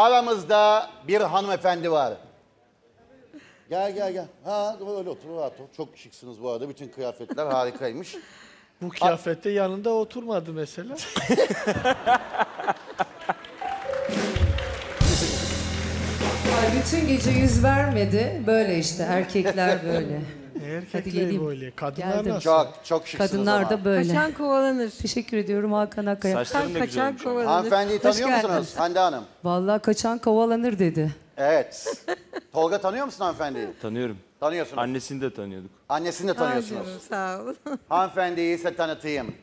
Aramızda bir hanımefendi var. Gel gel gel. Ha öyle otur rahat ol. Çok şıksınız bu arada. Bütün kıyafetler harikaymış. Bu kıyafette yanında oturmadı mesela. Ay bütün gece yüz vermedi. Böyle işte erkekler böyle. Erkekler geleyim. böyle. Kadınlar Geldim. nasıl? Çok çok şıksınız Kadınlar ama. da böyle. Kaçan kovalanır. Teşekkür ediyorum Hakan Akkaya. Saçların da güzel Kaçan ama. kovalanır. Hanımefendiyi Hoş tanıyor geldiniz. musunuz Hande Hanım? Vallahi kaçan kovalanır dedi. Evet. Tolga tanıyor musun hanımefendiyi? Tanıyorum. Tanıyorsunuz. Annesini de tanıyorduk. Annesini de tanıyorsunuz. canım, sağ ol. Hanımefendiyi size tanıtayım.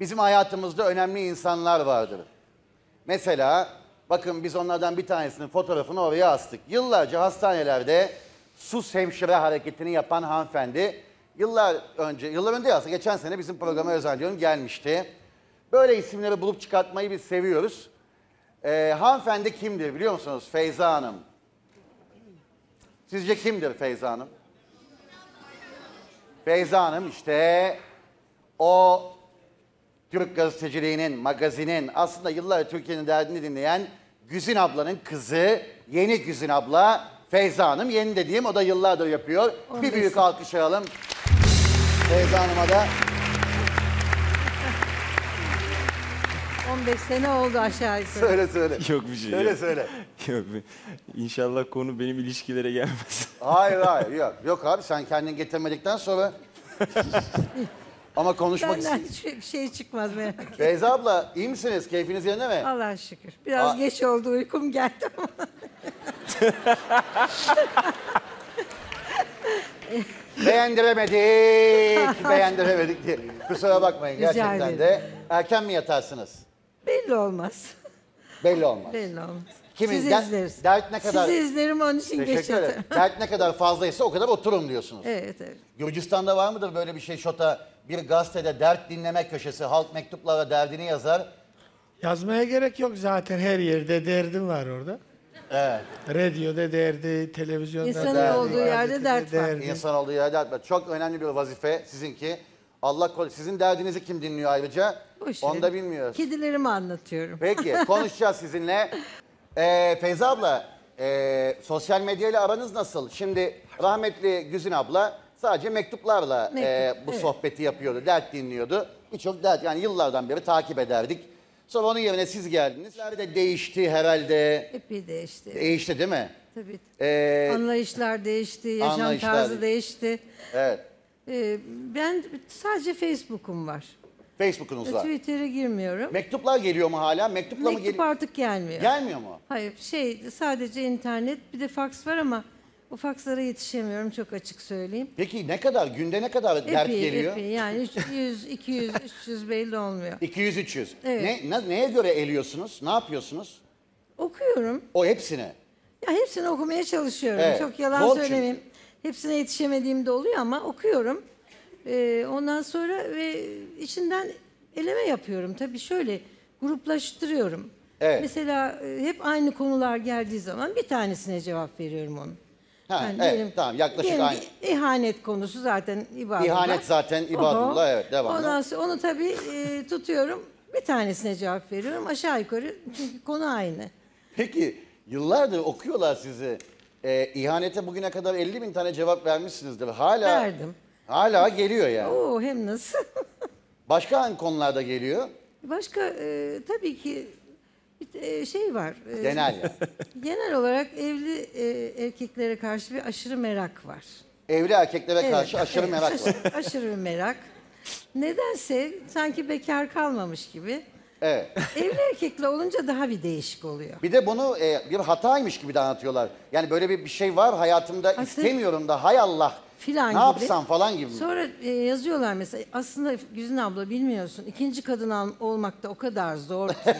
Bizim hayatımızda önemli insanlar vardır. Mesela bakın biz onlardan bir tanesinin fotoğrafını oraya astık. Yıllarca hastanelerde sus hemşire hareketini yapan hanımefendi yıllar önce, yıllar önce aslında geçen sene bizim programa özel diyorum gelmişti. Böyle isimleri bulup çıkartmayı biz seviyoruz. Ee, hanımefendi kimdir biliyor musunuz? Feyza Hanım. Sizce kimdir Feyza Hanım? Feyza Hanım işte o Türk gazeteciliğinin, magazinin aslında yıllar Türkiye'nin derdini dinleyen Güzin ablanın kızı, yeni Güzin abla Feyza Hanım. Yeni dediğim o da yıllardır yapıyor. Bir büyük alkış alalım Feyza Hanım'a da. 15 sene oldu aşağı yukarı. Söyle söyle. Yok bir şey. Söyle yok. söyle. Yok bir- İnşallah konu benim ilişkilere gelmez. Hayır hayır yok. Yok abi sen kendin getirmedikten sonra ama konuşmak Benden istiyorum. hiçbir şey çıkmaz merak etme. Feyza abla iyi misiniz? Keyfiniz yerinde mi? Allah'a şükür. Biraz Aa. geç oldu uykum geldi ama. Beğendiremedik, beğendiremedik diye. Kusura bakmayın Rica gerçekten ederim. de. Erken mi yatarsınız? Belli olmaz. Belli olmaz. Belli olmaz. Kimin? Sizi Der- izleriz. dert ne kadar- Sizi izlerim onun için geç Teşekkür ederim. yatarım. Dert ne kadar fazlaysa o kadar oturun diyorsunuz. Evet evet. Gürcistan'da var mıdır böyle bir şey Şota? Bir gazetede dert dinleme köşesi, halk mektuplara derdini yazar. Yazmaya gerek yok zaten her yerde derdim var orada. Evet. Radyoda derdi, televizyonda İnsanın derdi, olduğu yerde dert var. İnsan olduğu yerde dert var. Çok önemli bir vazife sizinki. Allah korusun. Sizin derdinizi kim dinliyor ayrıca? Boş Onu verin. da bilmiyoruz. Kedilerimi anlatıyorum. Peki konuşacağız sizinle. Ee, Feyza abla, e, sosyal medyayla aranız nasıl? Şimdi rahmetli Güzin abla sadece mektuplarla Mektup, e, bu evet. sohbeti yapıyordu, dert dinliyordu. Birçok dert yani yıllardan beri takip ederdik. Sonra onun yerine siz geldiniz. Nerede değişti herhalde? Epey değişti. Değişti değil mi? Tabii. Ee, Anlayışlar değişti, yaşam anlayışlar tarzı değişti. evet. Ee, ben sadece Facebook'um var. Facebook'unuz var. Twitter'e girmiyorum. Mektuplar geliyor mu hala? Mektupla mı Mektup geliyor? artık gelmiyor. Gelmiyor mu? Hayır şey sadece internet bir de faks var ama o fakslara yetişemiyorum çok açık söyleyeyim. Peki ne kadar, günde ne kadar dert Epey geliyor? epey yani üç- 100, 200, 300 belli olmuyor. 200-300. Evet. Ne, ne- neye göre eliyorsunuz? Ne yapıyorsunuz? Okuyorum. O hepsini. Ya hepsini okumaya çalışıyorum. Evet, Çok yalan zor çünkü. söylemeyeyim. Hepsine yetişemediğim de oluyor ama okuyorum. Ee, ondan sonra ve içinden eleme yapıyorum. Tabii şöyle gruplaştırıyorum. Evet. Mesela e, hep aynı konular geldiği zaman bir tanesine cevap veriyorum onun. Ha, Yani evet, diyelim- tamam, yaklaşık diyelim aynı. İhanet konusu zaten ibadullah. İhanet zaten ibadullah, evet, devamlı. Ondan sonra onu tabii e, tutuyorum. Bir tanesine cevap veriyorum. Aşağı yukarı çünkü konu aynı. Peki yıllardır okuyorlar sizi. Ee, ihanete bugüne kadar 50 bin tane cevap vermişsinizdir. Hala Verdim. Hala geliyor yani. Oo hem nasıl? Başka hangi konularda geliyor? Başka e, tabii ki e, şey var. E, Genel ya. Genel olarak evli e, erkeklere karşı bir aşırı merak var. Evli erkeklere Evet, karşı aşırı evet, merak var. aşırı- bir merak. Nedense sanki bekar kalmamış gibi. Evet. Evli erkekle olunca daha bir değişik oluyor. Bir de bunu e, bir hataymış gibi de anlatıyorlar. Yani böyle bir, bir şey var hayatımda Aslında- istemiyorum da hay Allah. Filan ne gibi. yapsam falan gibi. Sonra e, yazıyorlar mesela aslında Güzin abla bilmiyorsun ikinci kadın olmak da o kadar zor ki.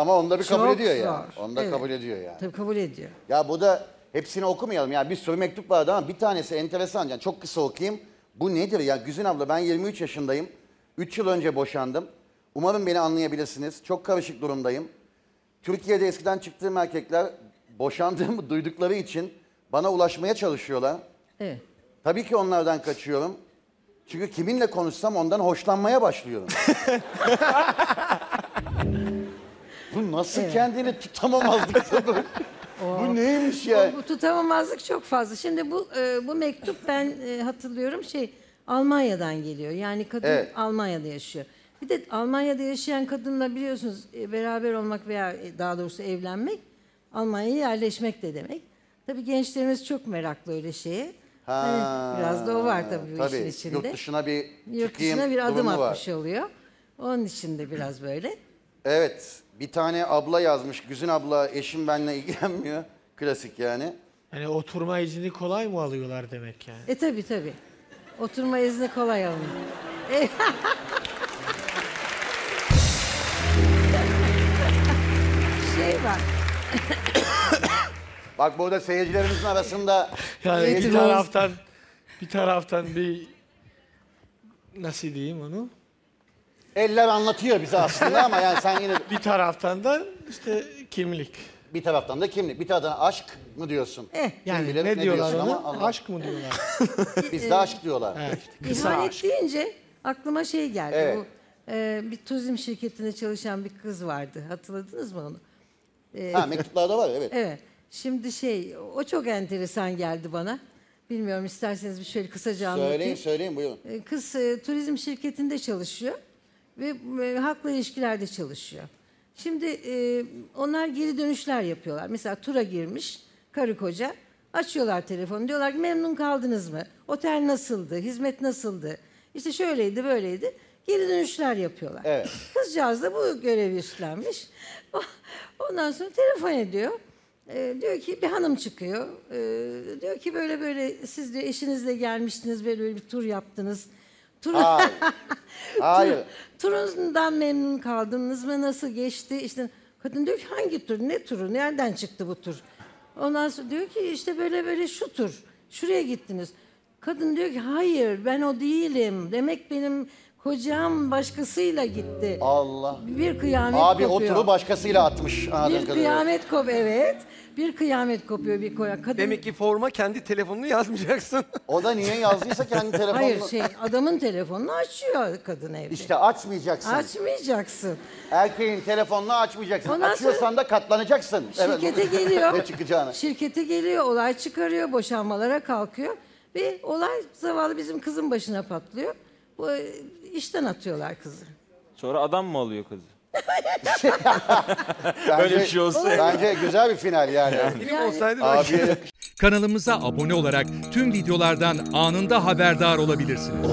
Ama bir kabul Çok ediyor ya. zor. Onu da Evet. kabul ediyor yani. Tabii kabul ediyor. Ya bu da hepsini okumayalım. Yani bir sürü mektup vardı ama bir tanesi enteresan. Yani çok kısa okuyayım. Bu nedir ya? Güzin abla ben 23 yaşındayım. 3 yıl önce boşandım. Umarım beni anlayabilirsiniz. Çok karışık durumdayım. Türkiye'de eskiden çıktığım erkekler boşandığımı duydukları için bana ulaşmaya çalışıyorlar. Evet. Tabii ki onlardan kaçıyorum. Çünkü kiminle konuşsam ondan hoşlanmaya başlıyorum. Bu nasıl kendini tutamamazlık? bu, bu neymiş ya? Bu tutamamazlık çok fazla. Şimdi bu e, bu mektup ben e, hatırlıyorum şey Almanya'dan geliyor. Yani kadın Evet. Almanya'da yaşıyor. Bir de Almanya'da yaşayan kadınla biliyorsunuz e, beraber olmak veya e, daha doğrusu evlenmek Almanya'ya yerleşmek de demek. Tabii gençlerimiz çok meraklı öyle şeye. Hani biraz da o var tabii bu işin içinde. Yurt dışına bir Yurt dışına bir adım durumu var. atmış oluyor. Onun için de biraz böyle. Evet. Bir tane abla yazmış. Güzin abla eşim benimle ilgilenmiyor. Klasik yani. Hani oturma izni kolay mı alıyorlar demek yani? E tabii tabii. Oturma izni kolay alın. E, şey var. Bak burada seyircilerimizin arasında Yani bir taraftan bir taraftan bir nasıl diyeyim onu? Eller anlatıyor bize aslında ama yani sen yine Bir taraftan da işte kimlik. bir taraftan da kimlik, bir taraftan aşk mı diyorsun? Eh, Yani bilir ne, ne diyorlar diyorsun ona? ama Aşk mı diyorlar? Bizde aşk diyorlar. evet, kısa İhanet aşk. deyince aklıma şey geldi. Evet. Bu, e, bir turizm şirketinde çalışan bir kız vardı. Hatırladınız mı onu? Ha mektuplarda var evet. Evet. Şimdi şey, o çok enteresan geldi bana. Bilmiyorum isterseniz bir şöyle kısaca anlatayım. Söyleyin söyleyin buyurun. E, Kız e, turizm şirketinde çalışıyor ve e, halkla ilişkilerde çalışıyor. Şimdi e, onlar geri dönüşler yapıyorlar. Mesela tura girmiş karı koca açıyorlar telefonu diyorlar ki memnun kaldınız mı? Otel nasıldı? Hizmet nasıldı? İşte şöyleydi böyleydi. Geri dönüşler yapıyorlar. Evet. Kızcağız da bu görevi üstlenmiş. Ondan sonra telefon ediyor. Ee, diyor ki bir hanım çıkıyor. Ee, diyor ki böyle böyle siz diyor eşinizle gelmiştiniz böyle, böyle bir tur yaptınız. Tur, Hayır. Hayır. turundan memnun kaldınız mı? Nasıl geçti? İşte kadın diyor ki hangi tur? Ne turu? Nereden çıktı bu tur? Ondan sonra diyor ki işte böyle böyle şu tur. Şuraya gittiniz. Kadın diyor ki hayır ben o değilim. Demek benim kocam başkasıyla gitti. Allah. Bir kıyamet Abi o kopuyor. turu başkasıyla atmış. Bir kıyamet kop evet. Bir kıyamet kopuyor bir koya. Kadın Demek ki forma kendi telefonunu yazmayacaksın. O da niye yazdıysa kendi telefonunu. Hayır şey adamın telefonunu açıyor kadın evde. İşte açmayacaksın. Açmayacaksın. Erkeğin telefonunu açmayacaksın. Ondan Açıyorsan da katlanacaksın. Şirkete Evet. geliyor. ne çıkacağını. Şirkete geliyor, olay çıkarıyor, boşanmalara kalkıyor. Ve olay zavallı bizim kızın başına patlıyor. Bu e, işten atıyorlar kızı. Sonra adam mı alıyor kızı? Bence, Öyle bir şey olsa. Bence güzel bir final yani. Film olsaydı belki. Abiye Kanalımıza abone olarak tüm videolardan anında haberdar olabilirsiniz.